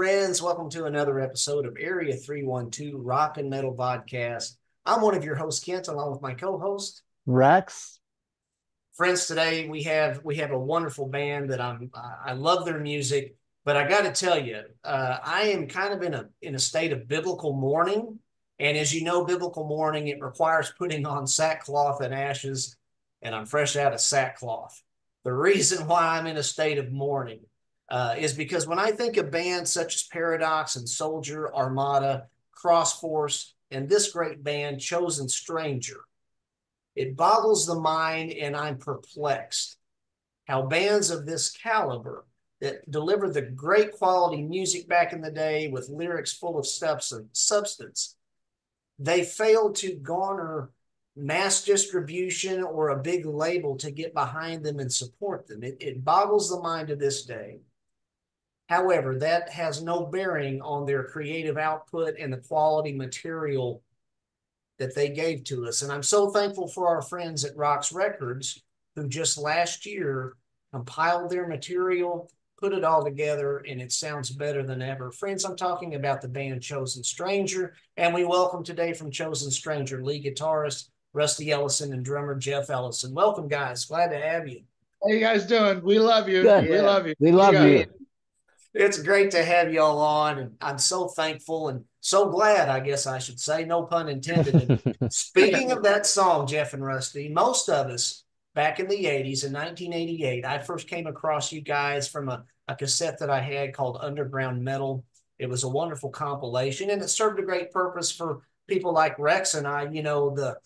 Friends, welcome to another episode of Area 312 Rock and Metal Podcast. I'm one of your hosts, Kent, along with my co-host Rex. Friends, today we have we have a wonderful band that I'm I love their music, but I got to tell you, uh, I am kind of in a in a state of biblical mourning, and as you know, biblical mourning it requires putting on sackcloth and ashes, and I'm fresh out of sackcloth. The reason why I'm in a state of mourning uh, is because when I think of bands such as Paradox and Soldier, Armada, Crossforce, and this great band, Chosen Stranger, it boggles the mind and I'm perplexed how bands of this caliber that delivered the great quality music back in the day with lyrics full of substance, they failed to garner mass distribution or a big label to get behind them and support them. It, it boggles the mind to this day However, that has no bearing on their creative output and the quality material that they gave to us. And I'm so thankful for our friends at ROXX Records who just last year compiled their material, put it all together, and it sounds better than ever. Friends, I'm talking about the band Chosen Stranger, and we welcome today from Chosen Stranger lead guitarist Rusty Ellison and drummer Jeff Ellison. Welcome, guys. Glad to have you. How you guys doing? We love you. Good. We yeah. love you. We love you. you it's great to have y'all on, and I'm so thankful and so glad. I guess I should say, no pun intended. speaking of that song, Jeff and Rusty, most of us back in the '80s, in 1988, I first came across you guys from a, a cassette that I had called Underground Metal. It was a wonderful compilation, and it served a great purpose for people like Rex and I. You know, the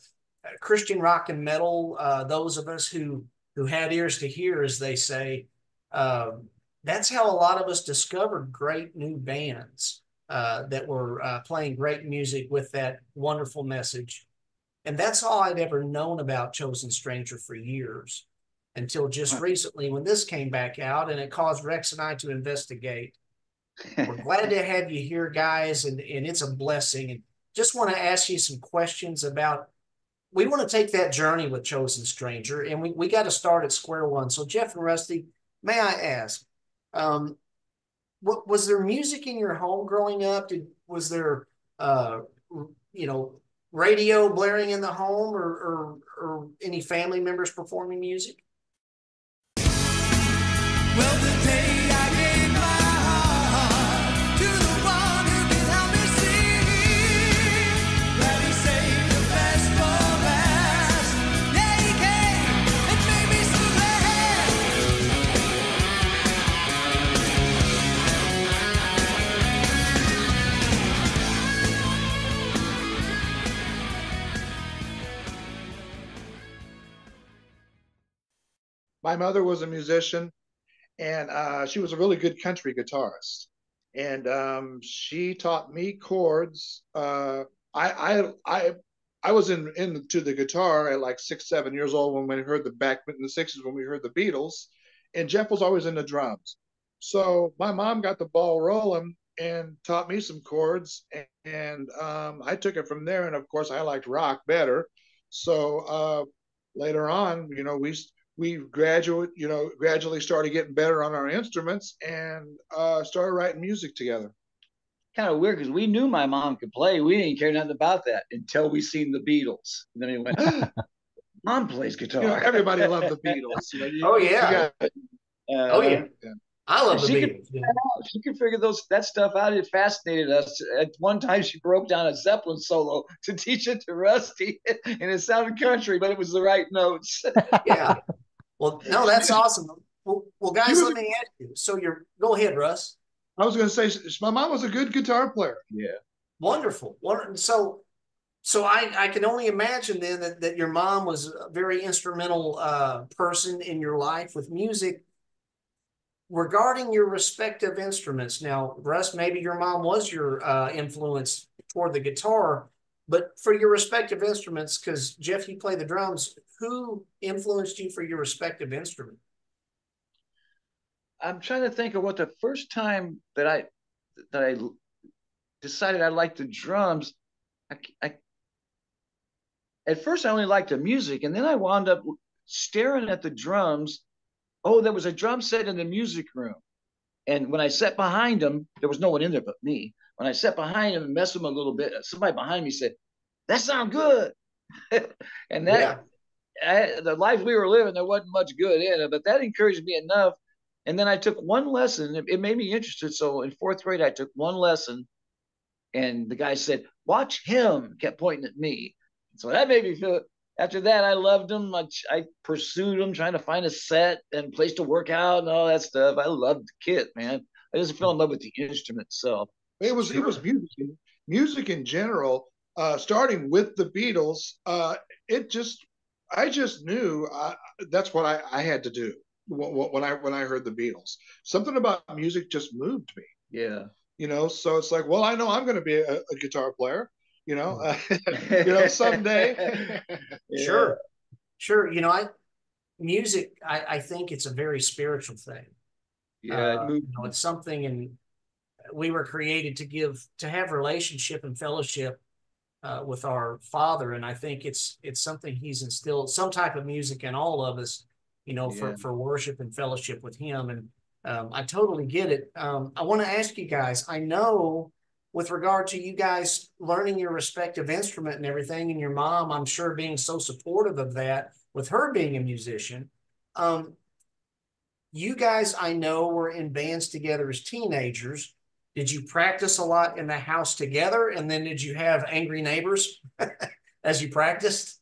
Christian rock and metal. Uh, those of us who who had ears to hear, as they say. Um, that's how a lot of us discovered great new bands uh, that were uh, playing great music with that wonderful message. And that's all I'd ever known about Chosen Stranger for years until just recently when this came back out and it caused Rex and I to investigate. We're glad to have you here, guys, and, and it's a blessing. And just want to ask you some questions about we want to take that journey with Chosen Stranger, and we, we got to start at square one. So, Jeff and Rusty, may I ask, um, what was there music in your home growing up? Did was there uh, you know radio blaring in the home or, or, or any family members performing music? Well, my mother was a musician, and uh, she was a really good country guitarist. And um, she taught me chords. Uh, I, I, I, I was in into the guitar at like six, seven years old when we heard the back in the sixties when we heard the Beatles, and Jeff was always in the drums. So my mom got the ball rolling and taught me some chords, and, and um, I took it from there. And of course, I liked rock better. So uh, later on, you know, we we graduate, you know, gradually started getting better on our instruments and uh, started writing music together. Kind of weird because we knew my mom could play. We didn't care nothing about that until we seen the Beatles. And then he went, "Mom plays guitar." You know, everybody loved the Beatles. You know, you, oh yeah. Got, uh, oh yeah. yeah. I love the she Beatles. Could, she could figure those that stuff out. It fascinated us. At one time, she broke down a Zeppelin solo to teach it to Rusty, and it sounded country, but it was the right notes. yeah, well, no, that's awesome. Well, well guys, let me ask you. So you're go ahead, Russ. I was going to say my mom was a good guitar player. Yeah. Wonderful. So, so I, I can only imagine then that, that your mom was a very instrumental uh, person in your life with music. Regarding your respective instruments, now, Russ, maybe your mom was your uh, influence toward the guitar, but for your respective instruments, because Jeff, you play the drums, who influenced you for your respective instrument? I'm trying to think of what the first time that I that I decided I liked the drums. I, I at first I only liked the music, and then I wound up staring at the drums. Oh, there was a drum set in the music room, And when I sat behind him, there was no one in there but me. When I sat behind him and messed with him a little bit, somebody behind me said, "That sounds good," and that. Yeah. I, the life we were living, there wasn't much good in it, but that encouraged me enough. And then I took one lesson. It, it made me interested. So in fourth grade, I took one lesson, and the guy said, "Watch him." Kept pointing at me. So that made me feel after that, I loved him. I, I pursued him, trying to find a set and place to work out and all that stuff. I loved the kit, man. I just fell in love with the instrument itself. It was it was music, music in general. Uh, starting with the Beatles, uh, it just I just knew uh, that's what I, I had to do when I when I heard the Beatles. Something about music just moved me. Yeah, you know. So it's like, well, I know I'm going to be a, a guitar player you know, uh, you know, someday. Sure, sure. You know, I music. I, I think it's a very spiritual thing. Yeah, uh, you know, it's something, and we were created to give to have relationship and fellowship uh, with our Father, and I think it's it's something He's instilled some type of music in all of us. You know, for yeah. for worship and fellowship with Him, and um, I totally get it. Um, I want to ask you guys. I know with regard to you guys learning your respective instrument and everything, and your mom, I'm sure, being so supportive of that with her being a musician. Um, you guys, I know, were in bands together as teenagers. Did you practice a lot in the house together? And then did you have angry neighbors as you practiced?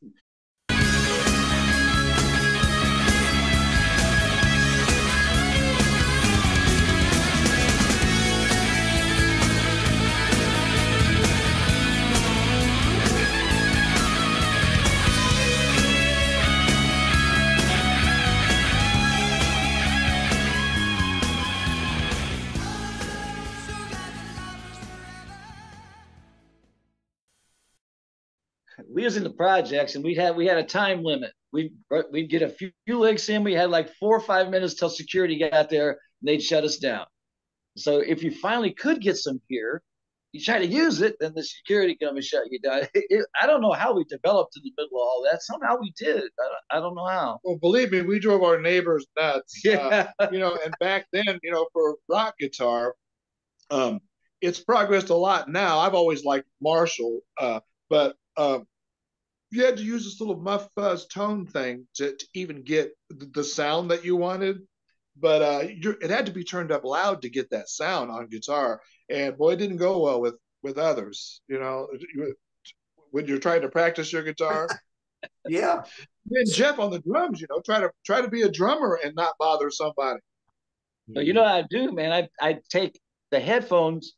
We was in the projects and we had we had a time limit. We we'd get a few, few licks in. We had like four or five minutes till security got there and they'd shut us down. So if you finally could get some gear, you try to use it, then the security come and shut you down. It, it, I don't know how we developed in the middle of all that. Somehow we did. I don't, I don't know how. Well, believe me, we drove our neighbors nuts. Yeah. Uh, you know, and back then, you know, for rock guitar, um, it's progressed a lot now. I've always liked Marshall, uh, but um, you had to use this little muff fuzz tone thing to, to even get the sound that you wanted. But uh, it had to be turned up loud to get that sound on guitar, and boy, it didn't go well with with others. You know, when you're trying to practice your guitar. yeah. And Jeff on the drums, you know, try to try to be a drummer and not bother somebody. Well, you know what I do, man? I I take the headphones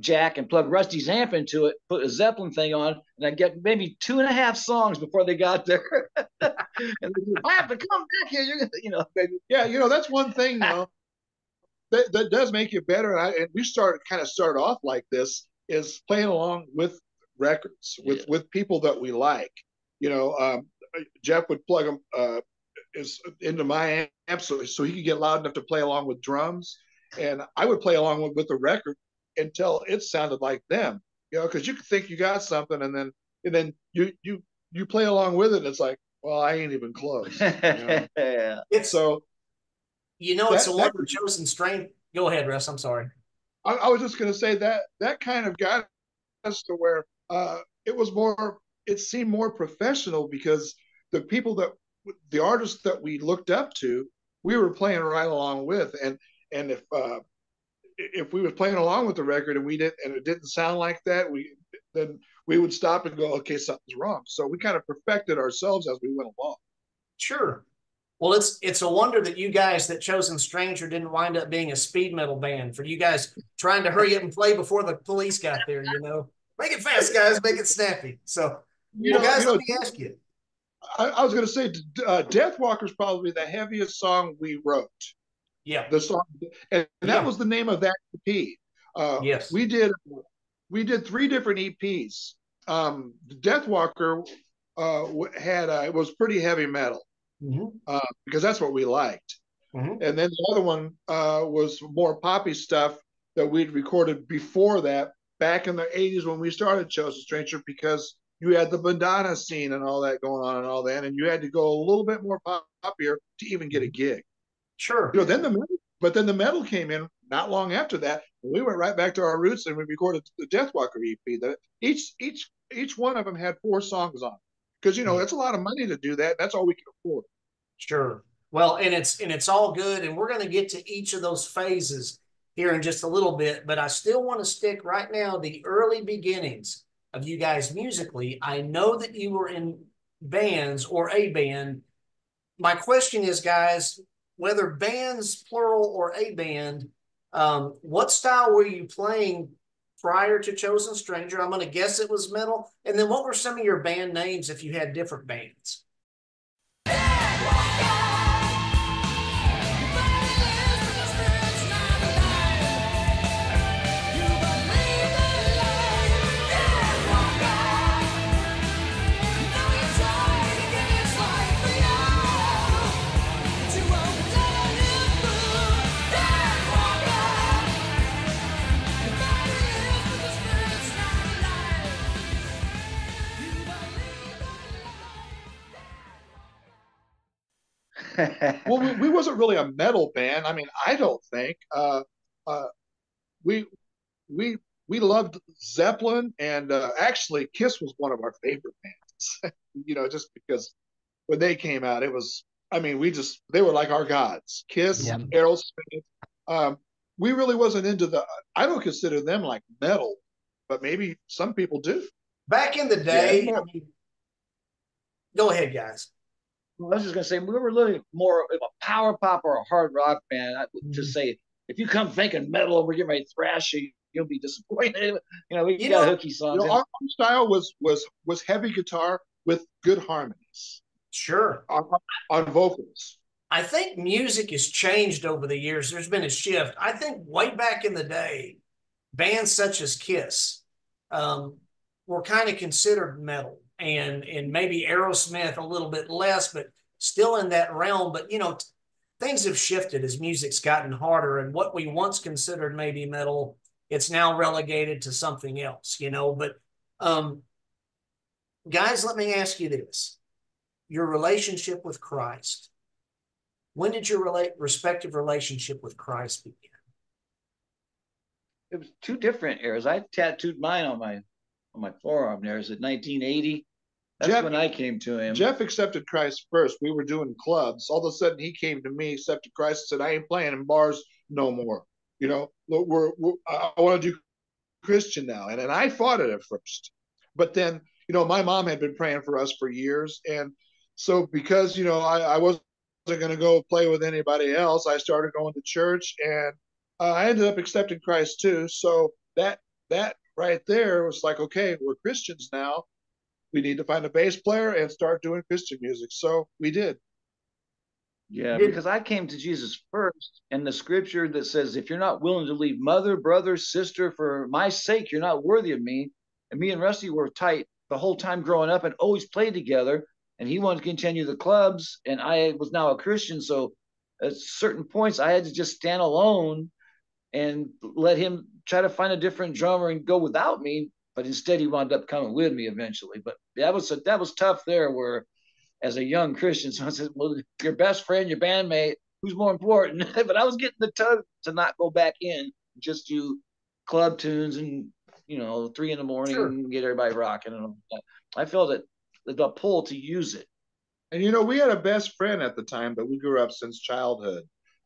jack and plug Rusty's amp into it, put a Zeppelin thing on, and I get maybe two and a half songs before they got there. and they I have to come back here. You're gonna, you know, yeah, you know that's one thing, know, that that does make you better. I, and we started kind of start off like this is playing along with records with yeah. with people that we like. You know, um, Jeff would plug them uh, is into my amp so, so he could get loud enough to play along with drums and I would play along with, with the record until it sounded like them. You know, because you think you got something, and then and then you you you play along with it. And it's like, well, I ain't even close. You know? yeah. It's so. You know, it's that, a wonder Chosen Stranger. Go ahead, Russ. I'm sorry. I, I was just going to say that that kind of got us to where uh, it was more. It seemed more professional because the people that the artists that we looked up to, we were playing right along with, and and if uh, if we were playing along with the record and we didn't and it didn't sound like that, we then we would stop and go, okay, something's wrong. So we kind of perfected ourselves as we went along. Sure. Well, it's it's a wonder that you guys that Chosen Stranger didn't wind up being a speed metal band for you guys trying to hurry up and play before the police got there. You know, make it fast, guys, make it snappy. So, you well, know, guys, you know, let me ask you. I, I was going to say, uh, Deathwalker is probably the heaviest song we wrote. Yeah. The song, and that yeah. was the name of that EP. Uh, yes. We did we did three different EPs. Um, Deathwalker uh, had uh, it was pretty heavy metal mm-hmm. uh, because that's what we liked. Mm-hmm. And then the other one uh, was more poppy stuff that we'd recorded before that, back in the '80s when we started Chosen Stranger, because you had the bandana scene and all that going on and all that, and you had to go a little bit more poppier to even get a gig. Sure. You know, then the metal, but then the metal came in not long after that, we went right back to our roots and we recorded the Deathwalker EP. That each each each one of them had four songs on because you know mm-hmm. it's a lot of money to do that. That's all we can afford. Sure. Well, and it's and it's all good, and we're going to get to each of those phases here in just a little bit. But I still want to stick right now the early beginnings of you guys musically. I know that you were in bands or a band. My question is, guys, whether bands plural or a band, um, what style were you playing prior to Chosen Stranger? I'm going to guess it was metal. And then what were some of your band names if you had different bands? well, we, we, wasn't really a metal band. I mean, I don't think. Uh, uh, we we we loved Zeppelin, and uh, actually, Kiss was one of our favorite bands. you know, just because when they came out, it was. I mean, we just they were like our gods. Kiss, yeah. Aerosmith. Um, we really wasn't into the. I don't consider them like metal, but maybe some people do. Back in the day, yeah, go ahead, guys. I was just gonna say we were really more of a power pop or a hard rock band. I would just mm-hmm. say if you come thinking metal and we're getting ready to thrash you, you'll be disappointed. You know, we you got know, hooky songs. You know, our style was was was heavy guitar with good harmonies. Sure. On, on vocals. I think music has changed over the years. There's been a shift. I think way back in the day, bands such as Kiss um, were kind of considered metal and and maybe Aerosmith a little bit less, but still in that realm. But you know, things have shifted as music's gotten harder, and what we once considered maybe metal, it's now relegated to something else. You know, but um, guys, let me ask you this: your relationship with Christ. When did your relate respective relationship with Christ begin? It was two different eras. I tattooed mine on my on my forearm there. Is it 1980? That's Jeff, when I came to him. Jeff accepted Christ first. We were doing clubs. All of a sudden, he came to me, accepted Christ, and said, "I ain't playing in bars no more." You know, we're, we're I want to do Christian now, and and I fought it at first, but then you know, my mom had been praying for us for years, and so because you know I, I wasn't going to go play with anybody else, I started going to church, and uh, I ended up accepting Christ too. So that that right there was like, okay, we're Christians now we need to find a bass player and start doing Christian music. So we did. Yeah, because I came to Jesus first, and the scripture that says, if you're not willing to leave mother, brother, sister for my sake, you're not worthy of me. And me and Rusty were tight the whole time growing up and always played together. And he wanted to continue the clubs, and I was now a Christian. So at certain points, I had to just stand alone and let him try to find a different drummer and go without me but instead he wound up coming with me eventually. But that was a, that was tough there, where as a young Christian, so I said, "Well, your best friend, your bandmate, who's more important?" but I was getting the tug to not go back in, just do club tunes and you know three in the morning sure. and get everybody rocking and all that. I felt it the pull to use it. And you know, we had a best friend at the time, but we grew up since childhood,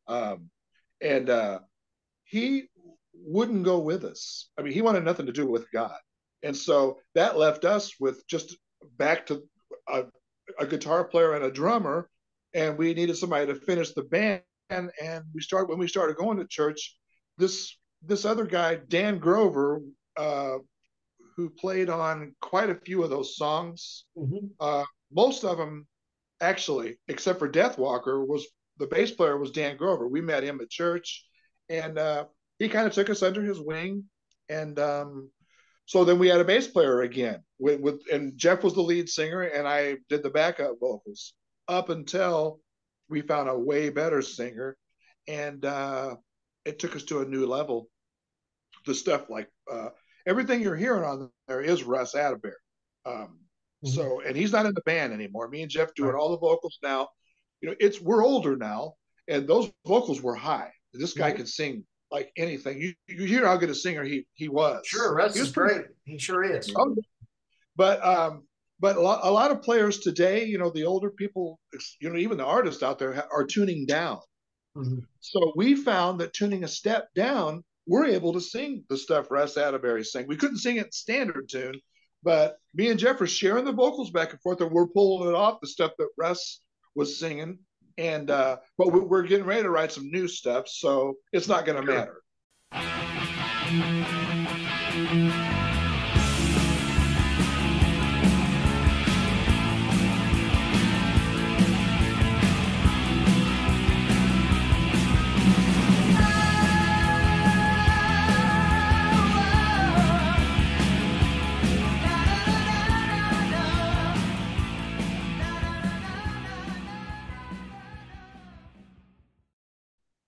um, and uh, he wouldn't go with us. I mean, he wanted nothing to do with God. And so that left us with just back to a, a guitar player and a drummer, and we needed somebody to finish the band. And, and we started when we started going to church. This this other guy, Dan Grover, uh, who played on quite a few of those songs. Mm-hmm. Uh, most of them, actually, except for Death Walker, was the bass player was Dan Grover. We met him at church, and uh, he kind of took us under his wing. And um, so then we had a bass player again with, with and Jeff was the lead singer and I did the backup vocals up until we found a way better singer and uh, it took us to a new level. The stuff like uh, everything you're hearing on there is Russ Adabert. Um, mm-hmm. So and he's not in the band anymore. Me and Jeff doing right. all the vocals now. You know, it's we're older now, and those vocals were high. This guy mm-hmm. can sing like anything. You you hear how good a singer he he was. Sure, Russ is great. He sure is. Oh, but um, but a lot, a lot of players today, you know, the older people, you know, even the artists out there are tuning down. Mm-hmm. So we found that tuning a step down, we're able to sing the stuff Russ Atterbury sang. We couldn't sing it standard tune, but me and Jeff are sharing the vocals back and forth, and we're pulling it off the stuff that Russ was singing. And uh, but we're getting ready to write some new stuff, so it's not going to matter.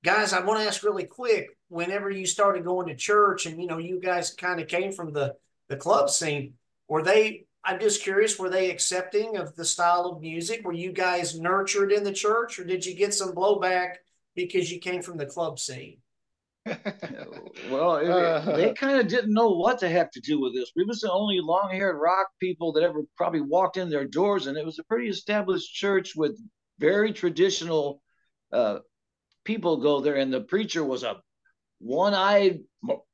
Guys, I want to ask really quick. Whenever you started going to church, and you know, you guys kind of came from the the club scene, were they? I'm just curious. Were they accepting of the style of music? Were you guys nurtured in the church, or did you get some blowback because you came from the club scene? well, it, uh, they kind of didn't know what the heck to do with this. We was the only long-haired rock people that ever probably walked in their doors, and it was a pretty established church with very traditional uh, people go there, and the preacher was a one-eyed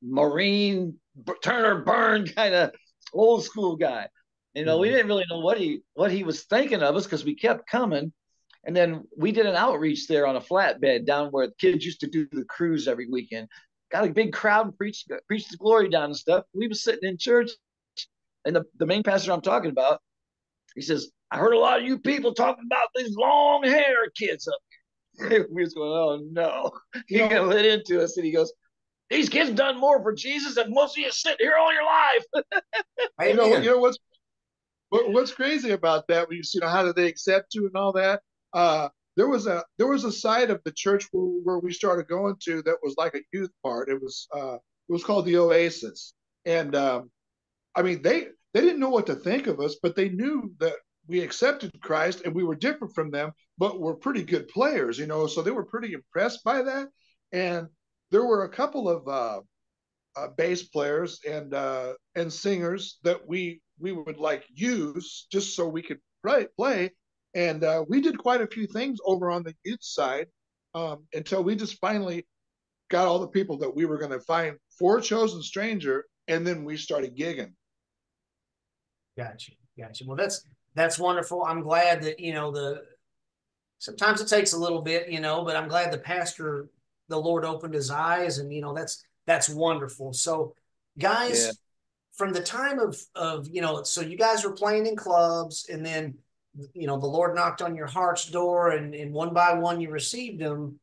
Marine Turner Burn kind of old school guy. You know, mm-hmm. we didn't really know what he what he was thinking of us because we kept coming. And then we did an outreach there on a flatbed down where the kids used to do the cruise every weekend. Got a big crowd and preached preached the glory down and stuff. We was sitting in church, and the, the main pastor I'm talking about, he says, I heard a lot of you people talking about these long hair kids up we was going, oh no. He you know, lit into us and he goes, These kids done more for Jesus than most of you sit here all your life. you know, you know what's what, what's crazy about that when you see you know how do they accept you and all that? Uh there was a there was a side of the church where, where we started going to that was like a youth part. It was uh it was called the Oasis. And um I mean they they didn't know what to think of us, but they knew that we accepted Christ and we were different from them, but we're pretty good players, you know. So they were pretty impressed by that. And there were a couple of uh, uh, bass players and uh, and singers that we we would like use just so we could play. play. And uh, we did quite a few things over on the youth side um, until we just finally got all the people that we were going to find for Chosen Stranger, and then we started gigging. Gotcha, gotcha. Well, that's that's wonderful. I'm glad that, you know, the sometimes it takes a little bit, you know, but I'm glad the pastor, the Lord opened his eyes and, you know, that's that's wonderful. So guys, yeah. from the time of of, you know, so you guys were playing in clubs and then you know the Lord knocked on your heart's door and, and one by one you received him.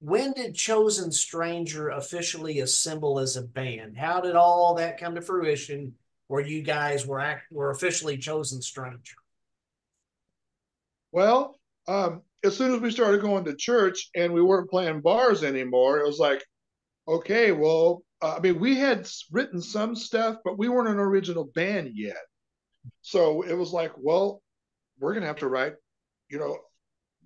When did Chosen Stranger officially assemble as a band? How did all that come to fruition? where you guys were act were officially chosen stranger? Well, um, as soon as we started going to church and we weren't playing bars anymore, it was like, okay, well, uh, I mean, we had written some stuff, but we weren't an original band yet. So it was like, well, we're gonna have to write, you know,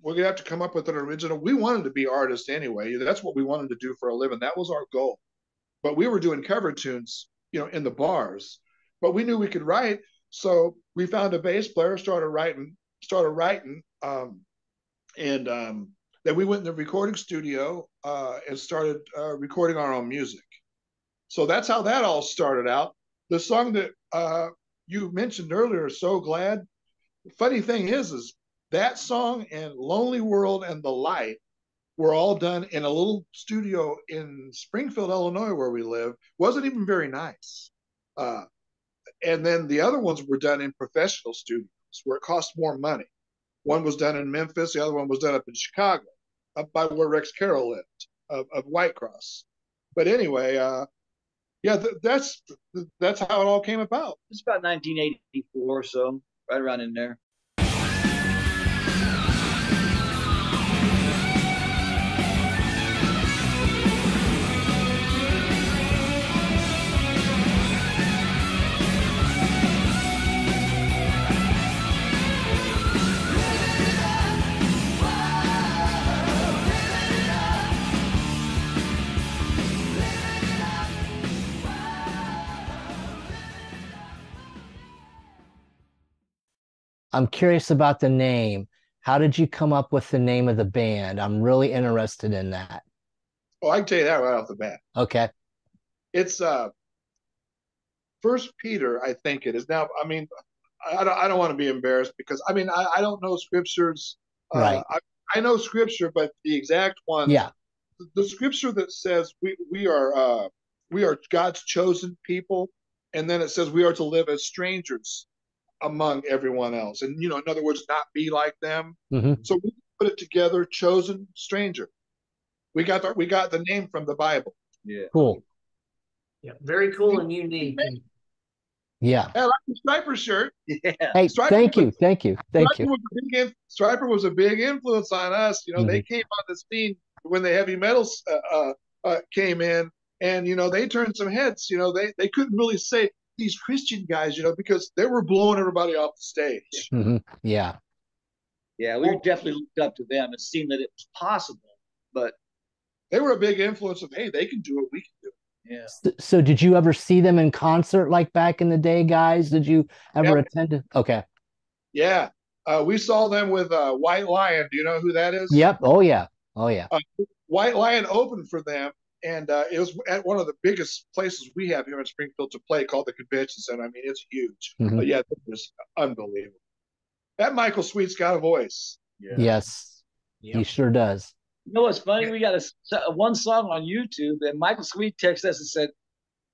we're gonna have to come up with an original. We wanted to be artists anyway. That's what we wanted to do for a living. That was our goal. But we were doing cover tunes, you know, in the bars but we knew we could write. So we found a bass player, started writing, started writing, um, and um, then we went in the recording studio uh, and started uh, recording our own music. So that's how that all started out. The song that uh, you mentioned earlier, "So Glad." Funny thing is, is that song and "Lonely World" and "The Light" were all done in a little studio in Springfield, Illinois, where we live. wasn't even very nice. Uh, and then the other ones were done in professional studios where it cost more money. One was done in Memphis, the other one was done up in Chicago, up by where Rex Carroll lived, of, of Whitecross. But anyway, uh, yeah, th- that's that's how it all came about. It's about 1984 or so, right around in there. I'm curious about the name. How did you come up with the name of the band? I'm really interested in that. Oh, I can tell you that right off the bat. Okay. It's uh First Peter, I think it is. Now, I mean, I don't, I don't want to be embarrassed because I mean, I, I don't know scriptures. Uh, Right. I, I know scripture, but the exact one, Yeah. the, the scripture that says we we are uh, we are God's chosen people, and then it says we are to live as strangers among everyone else, and you know, in other words, not be like them. hmm So we put it together, chosen stranger. We got the we got the name from the Bible. Yeah. Cool. Yeah, very cool and unique. Yeah. I like the Stryper shirt. Yeah. Hey, Stryper thank was- you. Thank you. Thank Stryper you. Was a big in, Stryper was a big influence on us. You know, they came on the scene when the heavy metals uh, uh, uh, came in, and you know they turned some heads. You know, they they couldn't really say these Christian guys, you know, because they were blowing everybody off the stage. hmm Yeah. Yeah, we definitely looked up to them and seen that it was possible. But They were a big influence of hey, they can do it, we can do it. yeah, So, so did you ever see them in concert like back in the day, guys? Did you ever Yep. attend? Okay. Yeah, uh, we saw them with uh, White Lion. Do you know who that is? Yep. Oh yeah. Oh yeah. White Lion opened for them, and uh, it was at one of the biggest places we have here in Springfield to play, called the Convention Center. I mean, it's huge. Mhm. But yeah, it was unbelievable. That Michael Sweet's got a voice. yeah. Yes. Yep. He sure does. You know what's funny? We got a, s- one song on YouTube, and Michael Sweet texted us and said,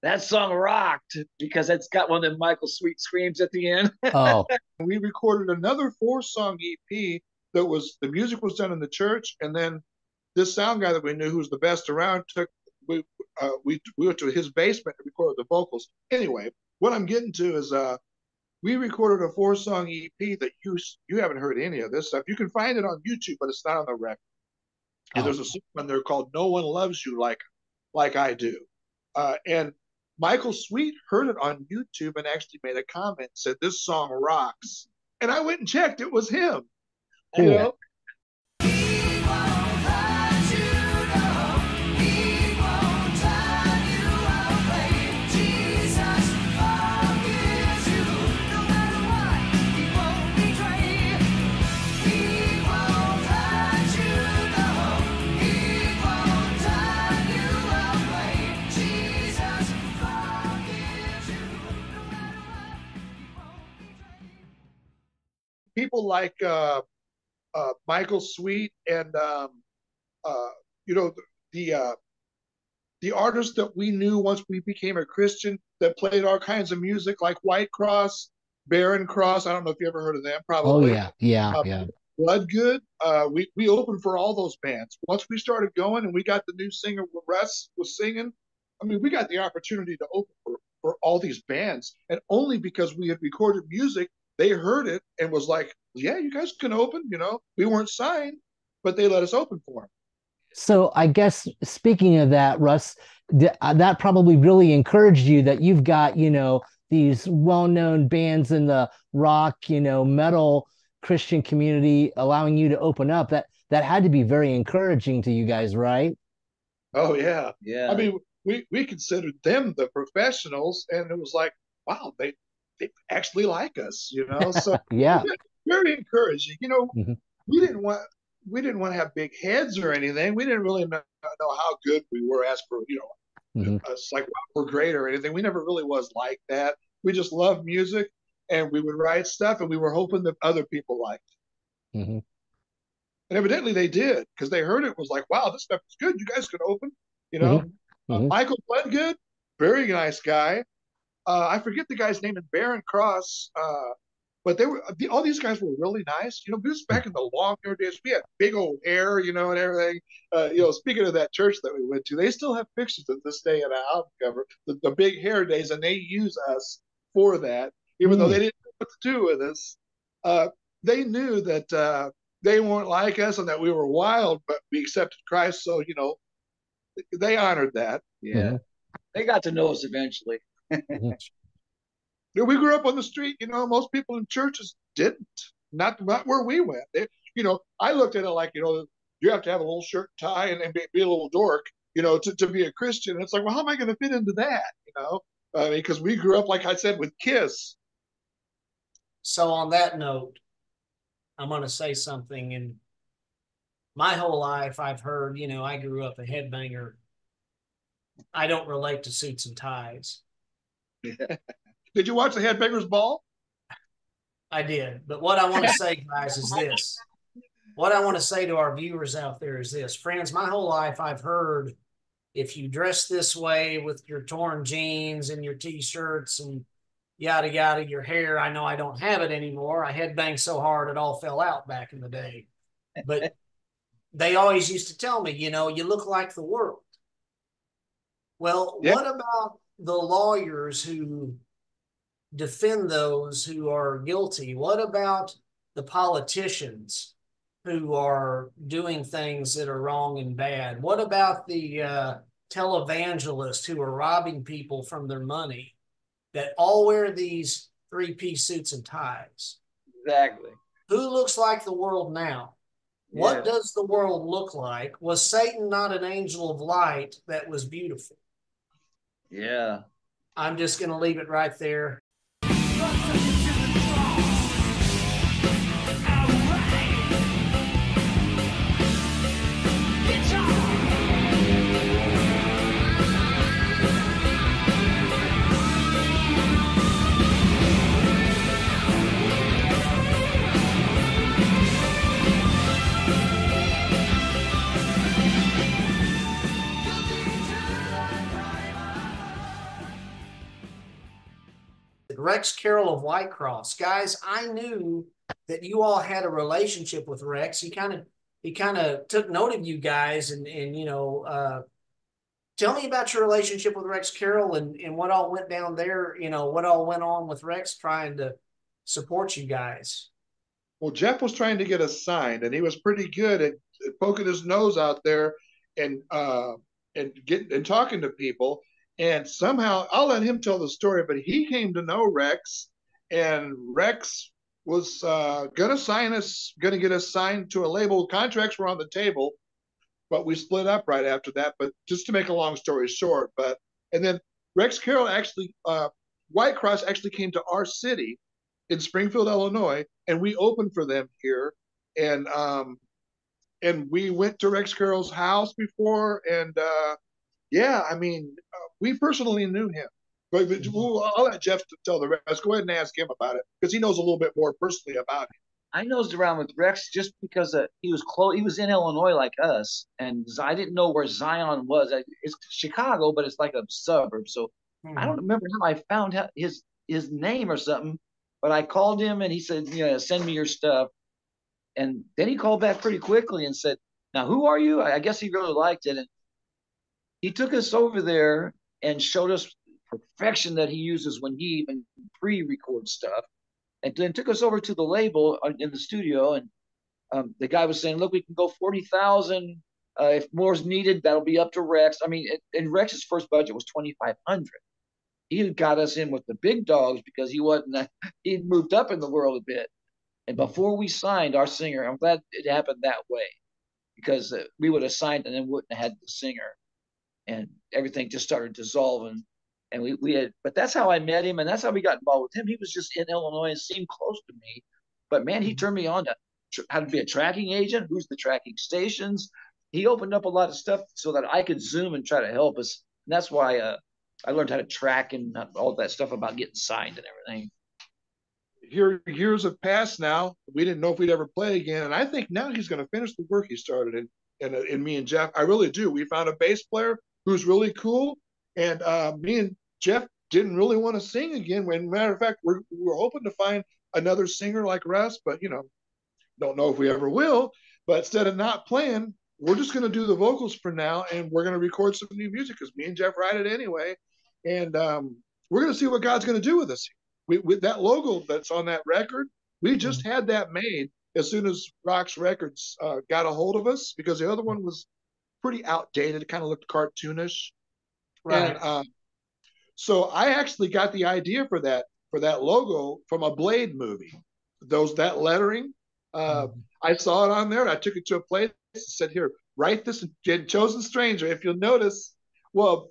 "That song rocked because it's got one of them Michael Sweet screams at the end." Oh, We recorded another four-song EP that was the music was done in the church, and then this sound guy that we knew, who was the best around, took we uh, we we went to his basement to record the vocals. Anyway, what I'm getting to is uh we recorded a four-song EP that you you haven't heard any of this stuff. You can find it on YouTube, but it's not on the record. And Oh. there's a song on there called "No One Loves You Like Like I Do," uh, and Michael Sweet heard it on YouTube and actually made a comment, said this song rocks. And I went and checked; it was him. You know, people like uh, uh, Michael Sweet and um, uh, you know the uh, the artists that we knew once we became a Christian that played all kinds of music like Whitecross, Barren Cross. I don't know if you ever heard of them. Probably. oh yeah. Yeah. Uh, Yeah. Bloodgood. Uh, we we opened for all those bands. Once we started going and we got the new singer Russ was singing, I mean, we got the opportunity to open for, for all these bands, and only because we had recorded music, they heard it and was like, "Yeah, you guys can open." You know, we weren't signed, but they let us open for them. So I guess speaking of that, Russ, th- uh, that probably really encouraged you that you've got, you know, these well-known bands in the rock, you know, metal Christian community allowing you to open up. That that had to be very encouraging to you guys, right? Oh yeah, yeah, I mean, we we considered them the professionals, and it was like, wow, they they actually like us, you know. So Yeah. very encouraging. You know, Mhm. we didn't want we didn't want to have big heads or anything. We didn't really know, know how good we were as for you know Mhm. us like we're great or anything. We never really was like that. We just loved music and we would write stuff and we were hoping that other people liked. it. Mhm. And evidently they did because they heard it was like, wow, this stuff is good. You guys can open, you know. Uh, Mhm. Michael Bloodgood, very nice guy. Uh, I forget the guy's name in Barren Cross, uh, but they were the, all these guys were really nice. You know, this was back in the long hair days. We had big old hair, you know, and everything. Uh, you know, speaking of that church that we went to, they still have pictures of this day in an album cover, the, the big hair days, and they use us for that, even though Hmm. they didn't know what to do with us. Uh, they knew that uh, they weren't like us and that we were wild, but we accepted Christ. So you know, they honored that. yeah. Mhm. They got to know us eventually. You know, we grew up on the street. You know, most people in churches didn't. Not not where we went. They, you know, I looked at it like you know, you have to have a little shirt and tie and, and be, be a little dork, you know, to, to be a Christian. And it's like, well, how am I going to fit into that? You know, I mean, because we grew up, like I said, with Kiss. So on that note, I'm going to say something. And my whole life, I've heard, you know, I grew up a headbanger. I don't relate to suits and ties. did you watch the Headbangers Ball? I did. But what I want to say, guys, is this. What I want to say to our viewers out there is this. Friends, my whole life I've heard if you dress this way with your torn jeans and your t-shirts and yada yada your hair i know i don't have it anymore i had banged so hard it all fell out back in the day but they always used to tell me you know you look like the world well what about the lawyers who defend those who are guilty what about the politicians who are doing things that are wrong and bad what about the uh, televangelists who are robbing people from their money that all wear these three piece suits and ties. Exactly. Who looks like the world now? Yeah. What does the world look like? Was Satan not an angel of light that was beautiful? Yeah. I'm just going to leave it right there. Rex Carroll of Whitecross. Guys, I knew that you all had a relationship with Rex. He kind of he kind of took note of you guys and and you know uh, tell me about your relationship with Rex Carroll and and what all went down there. You know what all went on with Rex trying to support you guys. Well, Jeff was trying to get us signed, and he was pretty good at, poking his nose out there and uh, and getting and talking to people. And somehow, I'll let him tell the story, but he came to know Rex, and Rex was uh, going to sign us, going to get us signed to a label. Contracts were on the table, but we split up right after that. But just to make a long story short, but and then Rex Carroll actually, uh, Whitecross actually came to our city in Springfield, Illinois, and we opened for them here. And um, and we went to Rex Carroll's house before, and uh, yeah, I mean, we personally knew him. But, but mm-hmm. I'll let Jeff tell the rest. Go ahead and ask him about it because he knows a little bit more personally about it. I nosed around with Rex just because uh, he was close. He was in Illinois like us, and I didn't know where Zion was. It's Chicago, but it's like a suburb. So hmm I don't remember how I found his his name or something. But I called him, and he said, "Yeah, send me your stuff." And then he called back pretty quickly and said, "Now, who are you?" I guess he really liked it, and he took us over there and showed us perfection that he uses when he even pre-records stuff, and then took us over to the label in the studio, and um, the guy was saying, "Look, we can go forty thousand. Uh, if more's needed, that'll be up to Rex." I mean, it, and Rex's first budget was twenty five hundred. He got us in with the big dogs because he wasn't. He'd moved up in the world a bit, and before we signed our singer, I'm glad it happened that way because uh, we would have signed and then wouldn't have had the singer and everything just started dissolving. And we, we had, but that's how I met him, and that's how we got involved with him. He was just in Illinois and seemed close to me, but man, he mm-hmm. turned me on to how to be a tracking agent, who's the tracking stations. He opened up a lot of stuff so that I could zoom and try to help us. And that's why uh, I learned how to track and all that stuff about getting signed and everything. Here, years have passed now. We didn't know if we'd ever play again, and I think now he's going to finish the work he started. And and, and me and Jeff, I really do. We found a bass player who's really cool. And uh, me and Jeff didn't really want to sing again. When matter of fact, we're we're hoping to find another singer like Russ, but you know, don't know if we ever will. But instead of not playing, we're just going to do the vocals for now, and we're going to record some new music because me and Jeff write it anyway, and um, we're going to see what God's going to do with us. We, with that logo that's on that record, we just mm-hmm. had that made as soon as ROXX Records uh, got a hold of us because the other one was pretty outdated. It kind of looked cartoonish. Right. And, um, so I actually got the idea for that for that logo from a Blade movie. Those that lettering, uh, mm-hmm. I saw it on there. And I took it to a place and said, "Here, write this and chosen stranger." If you'll notice, well,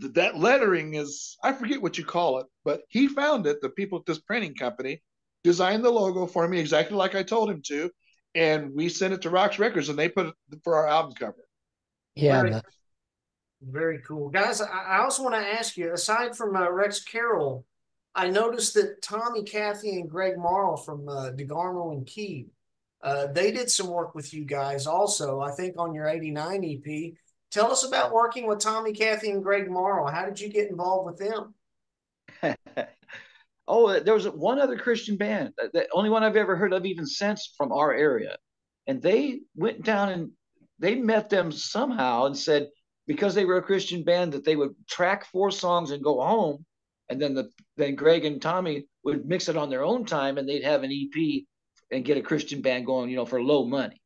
that lettering is I forget what you call it, but he found it. The people at this printing company designed the logo for me exactly like I told him to, and we sent it to ROXX Records, and they put it for our album cover. Yeah, very, very cool, guys. I also want to ask you, aside from uh, Rex Carroll, I noticed that Tommy, Cathey, and Greg Morrow from uh, DeGarmo and Key, uh, they did some work with you guys also. I think on your '89 EP. Tell us about working with Tommy, Cathey, and Greg Morrow. How did you get involved with them? oh, there was one other Christian band, the only one I've ever heard of even since from our area. And they went down and they met them somehow and said, because they were a Christian band, that they would track four songs and go home. And then the then Greg and Tommy would mix it on their own time and they'd have an EP and get a Christian band going, you know, for low money.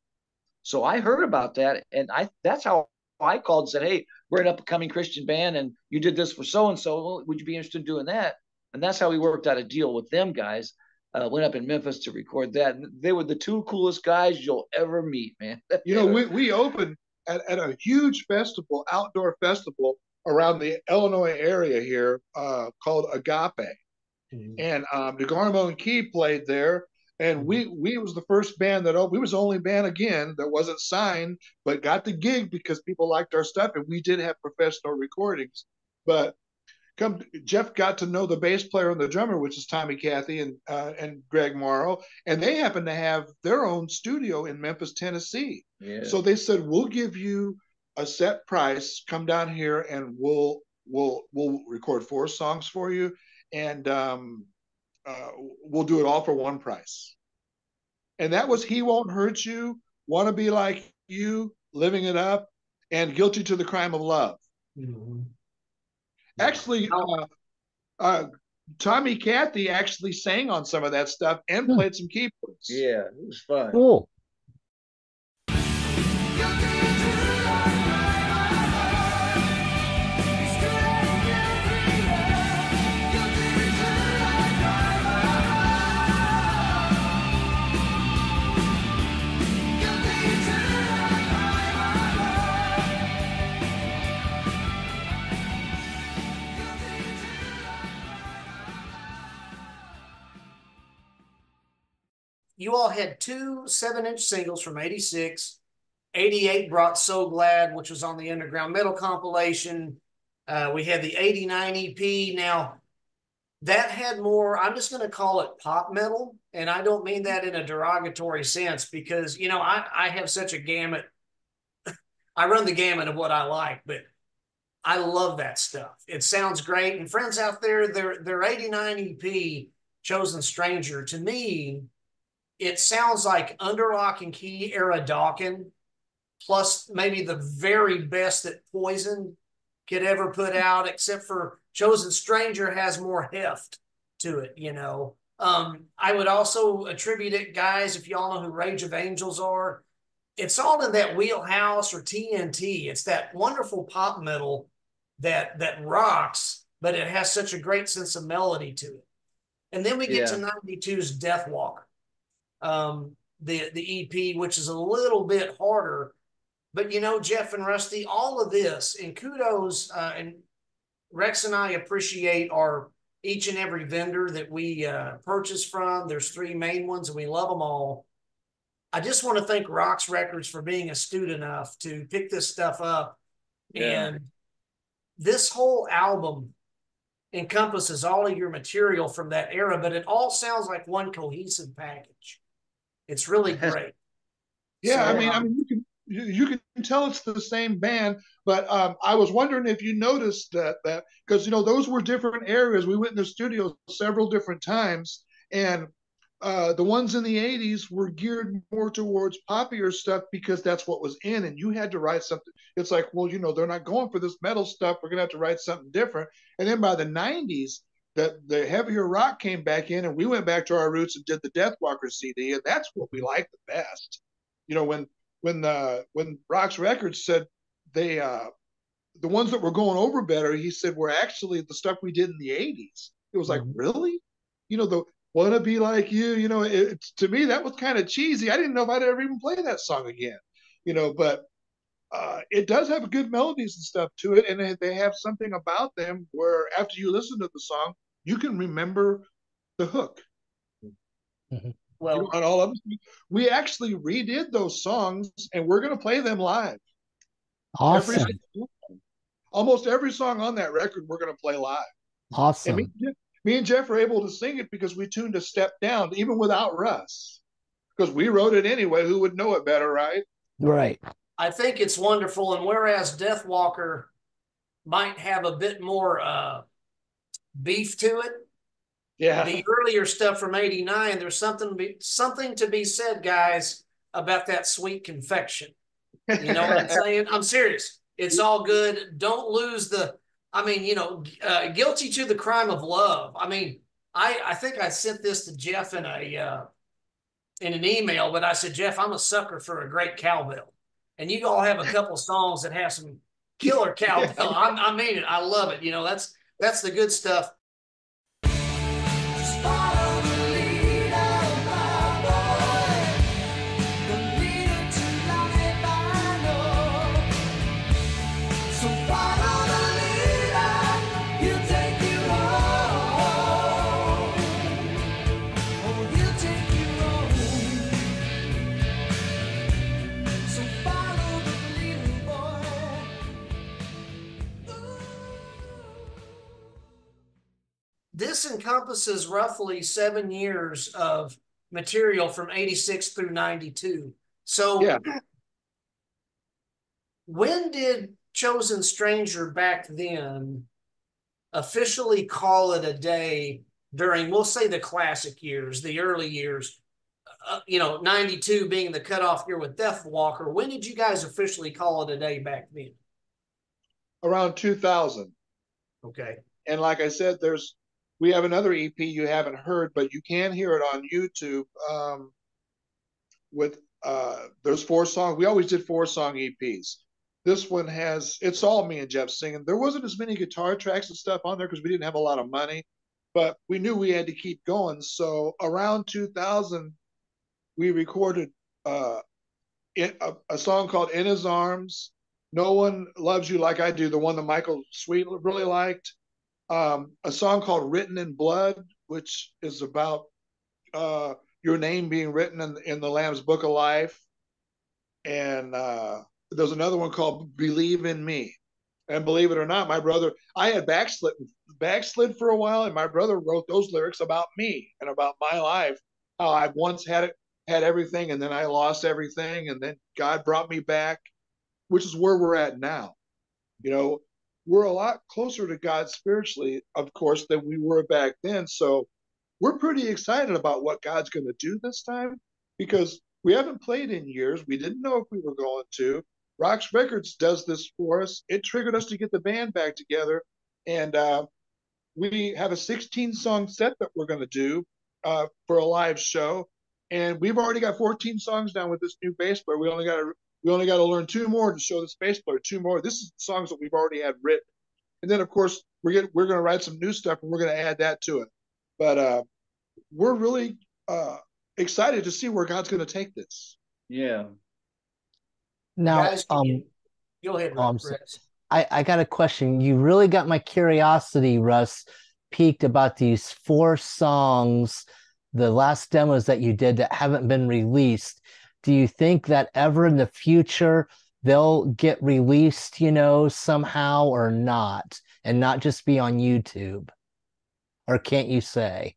So I heard about that and I that's how I called and said, Hey, we're an up and coming Christian band and you did this for so and so. Would you be interested in doing that? and that's how we worked out a deal with them guys. Uh, went up in Memphis to record that. And they were the two coolest guys you'll ever meet, man. you know, we, we opened at, at a huge festival, outdoor festival around the Illinois area here uh, called Agape. Mm-hmm. And um, DeGarmo and Key played there. And we mm-hmm. we was the first band that we was the only band again that wasn't signed, but got the gig because people liked our stuff, and we did have professional recordings. But come Jeff got to know the bass player and the drummer, which is Tommy Cathey and uh, and Greg Morrow, and they happen to have their own studio in Memphis, Tennessee. Yeah. So they said, "We'll give you a set price. Come down here, and we'll we'll we'll record four songs for you, and um, uh, we'll do it all for one price." And that was "He Won't Hurt You," "Want to Be Like You," "Living It Up," and "Guilty to the Crime of Love." Mm-hmm. Actually, uh, uh, Tommy Cathey actually sang on some of that stuff and hmm. played some keyboards. Yeah, it was fun. Cool. You all had two seven inch singles from 86. 88 brought So Glad, which was on the Underground Metal compilation. Uh, we had the 89 EP. Now, that had more, I'm just going to call it pop metal. And I don't mean that in a derogatory sense because, you know, I, I have such a gamut. I run the gamut of what I like, but I love that stuff. It sounds great. And friends out there, their, their 89 EP, Chosen Stranger, to me, it sounds like under lock and key era Dokken, plus maybe the very best that Poison could ever put out, except for Chosen Stranger has more heft to it, you know. Um, I would also attribute it, guys, if y'all know who Rage of Angels are, it's all in that wheelhouse or TNT. It's that wonderful pop metal that that rocks, but it has such a great sense of melody to it. And then we get yeah. to 92's Deathwalker um, the the EP, which is a little bit harder. But you know, Jeff and Rusty, all of this, and kudos, uh, and Rex and I appreciate our each and every vendor that we uh, purchase from. There's three main ones, and we love them all. I just want to thank ROXX Records for being astute enough to pick this stuff up. Yeah. And this whole album encompasses all of your material from that era, but it all sounds like one cohesive package. It's really great. yeah, so, I mean, um, I mean, you can you can tell it's the same band, but um, I was wondering if you noticed that that because you know those were different areas. We went in the studio several different times, and uh, the ones in the 80s were geared more towards poppier stuff because that's what was in, and you had to write something. It's like, well, you know, they're not going for this metal stuff. We're gonna have to write something different. And then by the 90s, that the heavier rock came back in and we went back to our roots and did the Deathwalker CD and that's what we liked the best. You know when when the when ROXX Records said they uh the ones that were going over better, he said were actually the stuff we did in the 80s. It was like, mm-hmm. really? You know, the wanna be like you, you know, it, to me that was kind of cheesy. I didn't know if I'd ever even play that song again. You know, but uh, it does have good melodies and stuff to it, and they have something about them where after you listen to the song, you can remember the hook. Mm-hmm. Well, on all of them, we actually redid those songs, and we're going to play them live. Awesome. Every, almost every song on that record, we're going to play live. Awesome. Me, me, and Jeff are able to sing it because we tuned a step down, even without Russ, because we wrote it anyway. Who would know it better, right? Right. I think it's wonderful. And whereas Deathwalker might have a bit more uh, beef to it, yeah. The earlier stuff from '89, there's something to be, something to be said, guys, about that sweet confection. You know what I'm saying? I'm serious. It's all good. Don't lose the. I mean, you know, uh, guilty to the crime of love. I mean, I I think I sent this to Jeff in a uh, in an email, but I said, Jeff, I'm a sucker for a great cowbell, and you all have a couple songs that have some killer cowbell. I, I mean it. I love it. You know, that's that's the good stuff. Encompasses roughly seven years of material from 86 through 92. So yeah. when did Chosen Stranger back then officially call it a day during, we'll say the classic years, the early years, uh, you know, 92 being the cutoff year with Death Walker. When did you guys officially call it a day back then? Around 2000. Okay. And like I said, there's we have another EP you haven't heard, but you can hear it on YouTube. Um, with uh, there's four songs. We always did four song EPs. This one has it's all me and Jeff singing. There wasn't as many guitar tracks and stuff on there because we didn't have a lot of money, but we knew we had to keep going. So around 2000, we recorded uh, a, a song called "In His Arms." No one loves you like I do. The one that Michael Sweet really liked um, a song called "Written in Blood," which is about uh, your name being written in, in the Lamb's Book of Life, and uh, there's another one called "Believe in Me." And believe it or not, my brother, I had backslid backslid for a while, and my brother wrote those lyrics about me and about my life. How I once had it, had everything, and then I lost everything, and then God brought me back, which is where we're at now. You know, we're a lot closer to God spiritually, of course, than we were back then. So we're pretty excited about what God's going to do this time because we haven't played in years. We didn't know if we were going to. ROXX Records does this for us. It triggered us to get the band back together. And uh, we have a 16 song set that we're going to do uh, for a live show. And we've already got 14 songs down with this new bass player. We only got to we only got to learn two more to show the space player. Two more. This is songs that we've already had written, and then of course we're get, we're going to write some new stuff and we're going to add that to it. But uh, we're really uh, excited to see where God's going to take this. Yeah. Now, Guys, um, go ahead, um, I I got a question. You really got my curiosity, Russ, peaked about these four songs, the last demos that you did that haven't been released do you think that ever in the future they'll get released, you know, somehow or not, and not just be on YouTube? Or can't you say?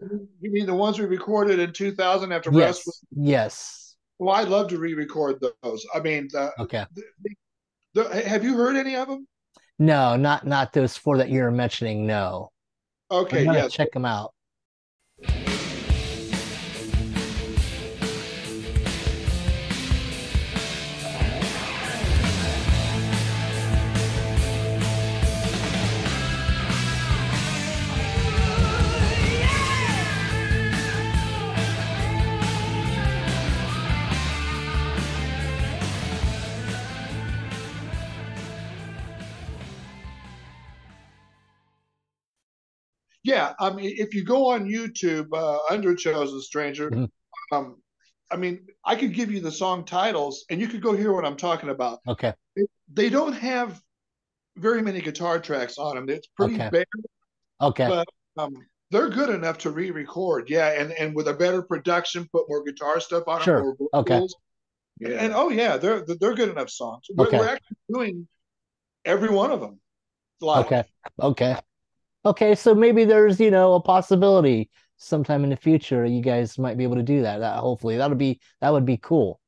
you mean the ones we recorded in 2000 after yes. Was? Yes. Well, I'd love to re-record those. I mean, the, okay. The, the, have you heard any of them? No, not not those four that you're mentioning. No. Okay. Yeah. Check them out. Yeah, I mean, if you go on YouTube uh, under Chosen Stranger, mm-hmm. um, I mean, I could give you the song titles, and you could go hear what I'm talking about. Okay. They, they don't have very many guitar tracks on them. It's pretty okay. bare. Okay. But um, they're good enough to re-record, yeah, and and with a better production, put more guitar stuff on sure. them. Okay. Yeah. And oh yeah, they're they're good enough songs. We're, okay. we're actually doing every one of them live. Okay. Okay. Okay. So maybe there's you know a possibility sometime in the future you guys might be able to do that. That hopefully that would be that would be cool.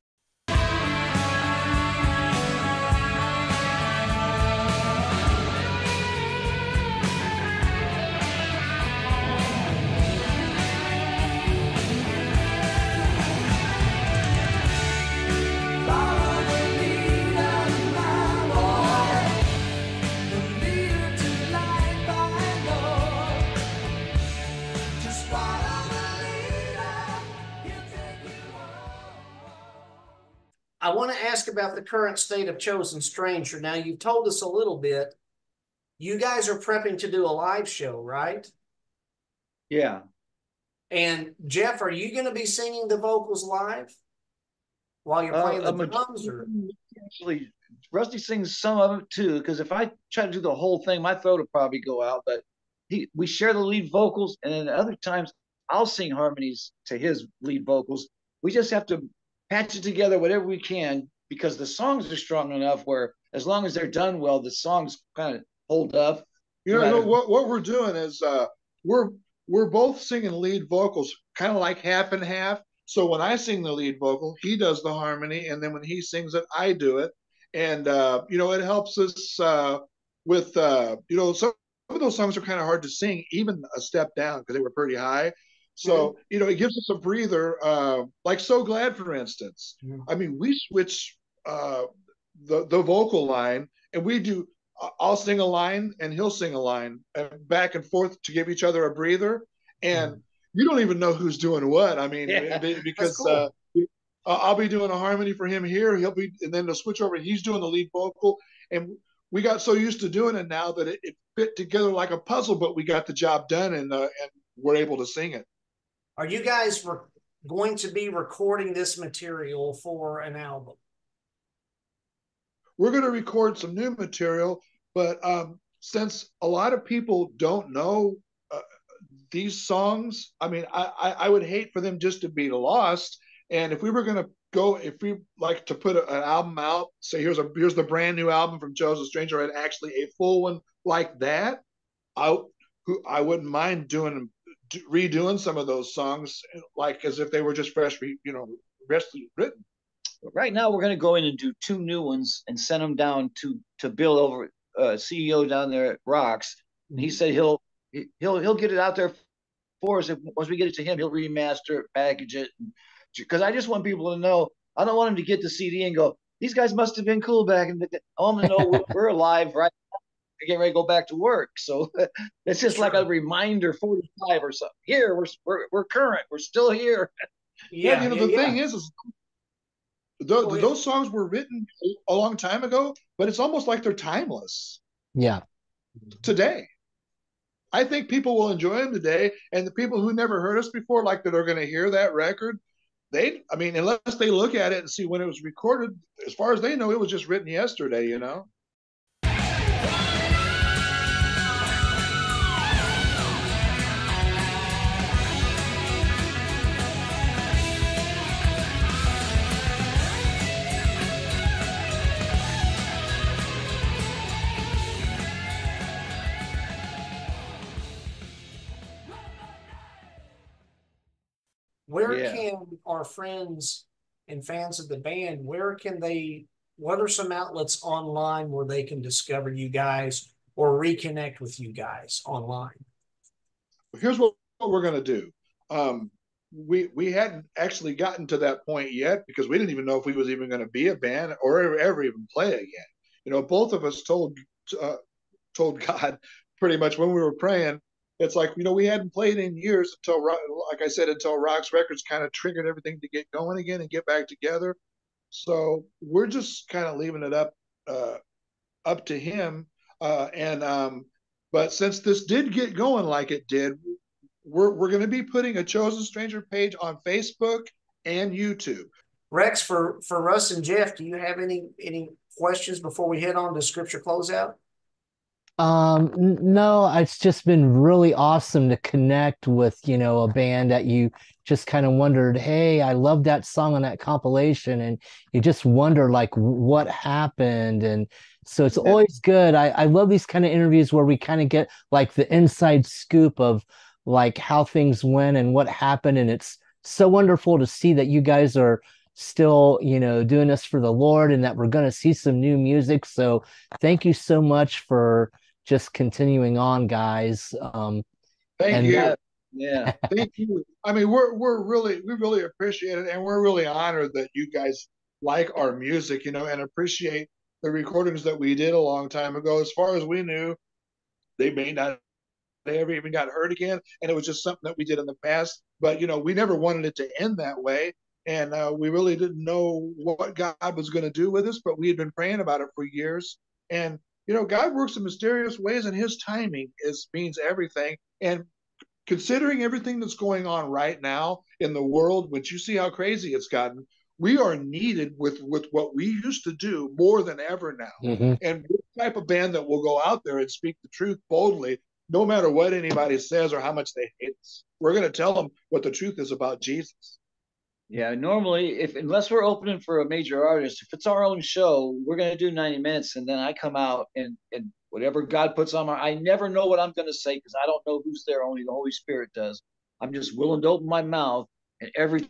About the current state of Chosen Stranger. Now, you've told us a little bit. You guys are prepping to do a live show, right? Yeah. And Jeff, are you going to be singing the vocals live while you're playing uh, the drums? Or actually, Rusty sings some of it too. Because if I try to do the whole thing, my throat will probably go out. But he, we share the lead vocals, and then other times I'll sing harmonies to his lead vocals. We just have to patch it together whatever we can because the songs are strong enough where as long as they're done well, the songs kind of hold up. You know, what what we're doing is uh, we're we're both singing lead vocals, kind of like half and half. So when I sing the lead vocal, he does the harmony, and then when he sings it, I do it. And uh, you know, it helps us uh, with uh, you know some of those songs are kind of hard to sing, even a step down because they were pretty high. So, mm-hmm. you know, it gives us a breather, uh, like So Glad, for instance. Mm-hmm. I mean, we switch uh, the, the vocal line and we do, I'll sing a line and he'll sing a line and back and forth to give each other a breather. And mm-hmm. you don't even know who's doing what. I mean, yeah, because cool. uh, I'll be doing a harmony for him here. He'll be, and then they'll switch over. He's doing the lead vocal. And we got so used to doing it now that it, it fit together like a puzzle, but we got the job done and, uh, and we're able to sing it. Are you guys re- going to be recording this material for an album? We're going to record some new material, but um, since a lot of people don't know uh, these songs, I mean, I, I, I, would hate for them just to be lost. And if we were going to go, if we like to put a, an album out, say here's a here's the brand new album from Chosen Stranger, and actually a full one like that, I who I wouldn't mind doing redoing some of those songs like as if they were just fresh, you know, freshly written. Right now, we're going to go in and do two new ones and send them down to to Bill over uh, CEO down there at ROXX. And he said he'll he'll he'll get it out there for us. If, once we get it to him, he'll remaster it, package it. Because I just want people to know. I don't want them to get the CD and go, "These guys must have been cool back in the day." I want them to know we're, we're alive right getting ready to go back to work. So it's just sure. like a reminder 45 or something. Here, we're, we're, we're current, we're still here. Yeah, yeah you know, the yeah. thing is, is the, oh, those songs were written a long time ago, but it's almost like they're timeless. Yeah. Today. I think people will enjoy them today. And the people who never heard us before, like that are going to hear that record, they, I mean, unless they look at it and see when it was recorded, as far as they know, it was just written yesterday, you know? Where yeah. can our friends and fans of the band where can they what are some outlets online where they can discover you guys or reconnect with you guys online? Here's what, what we're going to do. Um, we we hadn't actually gotten to that point yet because we didn't even know if we was even going to be a band or ever, ever even play again. You know both of us told uh, told god pretty much when we were praying it's like you know we hadn't played in years until like i said until ROXX Records kind of triggered everything to get going again and get back together. So we're just kind of leaving it up uh, up to him uh, and um, but since this did get going like it did we're, we're going to be putting a chosen stranger page on facebook and youtube. Rex for for russ and jeff do you have any any questions before we head on to scripture closeout Um, no, it's just been really awesome to connect with, you know, a band that you just kind of wondered, hey, I love that song on that compilation, and you just wonder like what happened. And so it's always good. I, I love these kind of interviews where we kind of get like the inside scoop of like how things went and what happened. And it's so wonderful to see that you guys are still, you know, doing this for the Lord and that we're going to see some new music. So thank you so much for just continuing on, guys. Um, Thank and, you. Yeah. Thank you. I mean, we're we're really we really appreciate it, and we're really honored that you guys like our music, you know, and appreciate the recordings that we did a long time ago. As far as we knew, they may not they ever even got heard again, and it was just something that we did in the past. But you know, we never wanted it to end that way, and uh, we really didn't know what God was going to do with us. But we had been praying about it for years, and you know, God works in mysterious ways, and His timing is means everything. And considering everything that's going on right now in the world, which you see how crazy it's gotten, we are needed with with what we used to do more than ever now. Mm-hmm. And the type of band that will go out there and speak the truth boldly, no matter what anybody says or how much they hate us. We're going to tell them what the truth is about Jesus. Yeah, normally, if unless we're opening for a major artist, if it's our own show, we're going to do 90 minutes, and then I come out and and whatever God puts on my, I never know what I'm going to say because I don't know who's there. Only the Holy Spirit does. I'm just willing to open my mouth, and every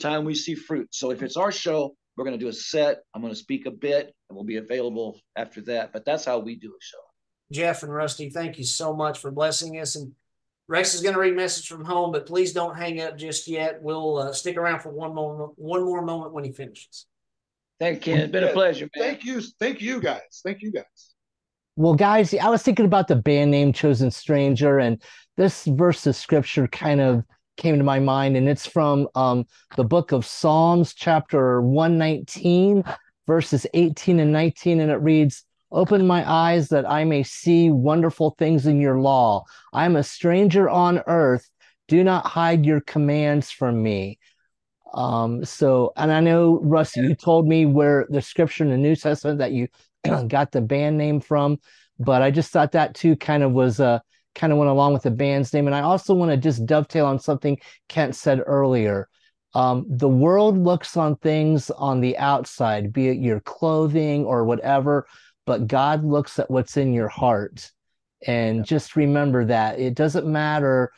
time we see fruit. So if it's our show, we're going to do a set. I'm going to speak a bit, and we'll be available after that. But that's how we do a show. Jeff and Rusty, thank you so much for blessing us and Rex is going to read message from home, but please don't hang up just yet. We'll uh, stick around for one more one more moment when he finishes. Thank you, It's been a pleasure. Man. Thank you, thank you guys. Thank you guys. Well, guys, I was thinking about the band name Chosen Stranger, and this verse of scripture kind of came to my mind, and it's from um, the book of Psalms, chapter 119, verses 18 and 19, and it reads, Open my eyes that I may see wonderful things in your law. I am a stranger on earth. Do not hide your commands from me. Um, so, and I know, Russ, you told me where the scripture in the New Testament that you got the band name from, but I just thought that too kind of was uh kind of went along with the band's name. And I also want to just dovetail on something Kent said earlier. Um, the world looks on things on the outside, be it your clothing or whatever, but God looks at what's in your heart. And just remember that it doesn't matter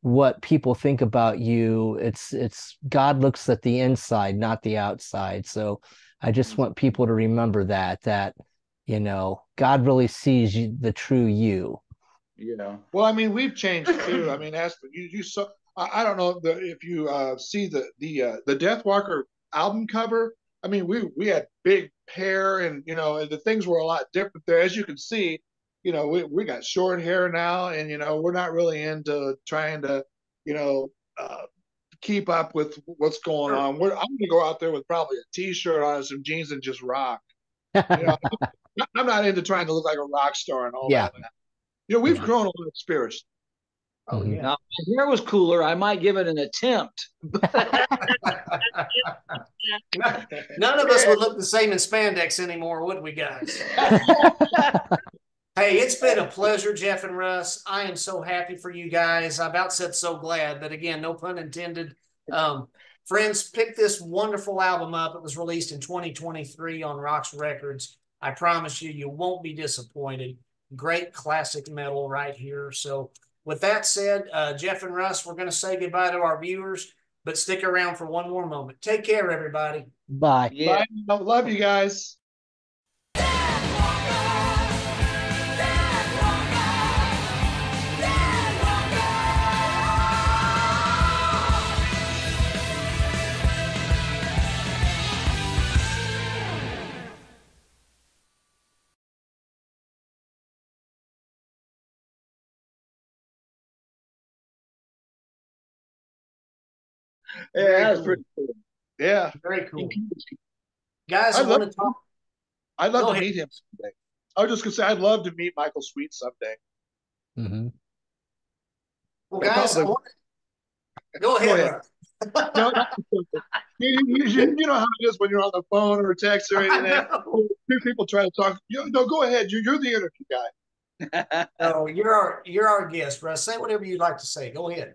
what people think about you. It's it's God looks at the inside, not the outside. So I just want people to remember that that you know God really sees you, the true you. Yeah. Well, I mean, we've changed too. I mean, as you you saw, I, don't know if you uh, see the the uh, the Deathwalker album cover. I mean, we we had big hair and you know the things were a lot different there. As you can see, you know we we got short hair now, and you know we're not really into trying to you know uh, keep up with what's going on. We're, I'm gonna go out there with probably a t-shirt on and some jeans and just rock. You know, I'm not into trying to look like a rock star and all yeah. that. You know, we've yeah. grown a lot spiritually. Oh mm-hmm. yeah. Now, if hair was cooler, I might give it an attempt. None of us would look the same in spandex anymore, would we, guys? hey, it's been a pleasure, Jeff and Russ. I am so happy for you guys. I've about said so glad, but again, no pun intended. Um, friends, pick this wonderful album up. It was released in 2023 on ROXX Records. I promise you, you won't be disappointed. Great classic metal right here. So with that said, uh, Jeff and Russ, we're going to say goodbye to our viewers, but stick around for one more moment. Take care, everybody. Bye. Yeah. Bye. Love you guys. Yeah, Very that's cool. pretty cool. Yeah. Very cool. Guys, I, I want to talk. I'd love Go to ahead. meet him someday. I was just gonna say I'd love to meet Michael Sweet someday. Mm-hmm. Well, guys, want... Go ahead. Go ahead. no, you, you, you, know how it is when you're on the phone or text or anything. Two people try to talk. You, no, go ahead. You, you're the interview guy. no, you're our you're our guest, Russ. Say whatever you'd like to say. Go ahead.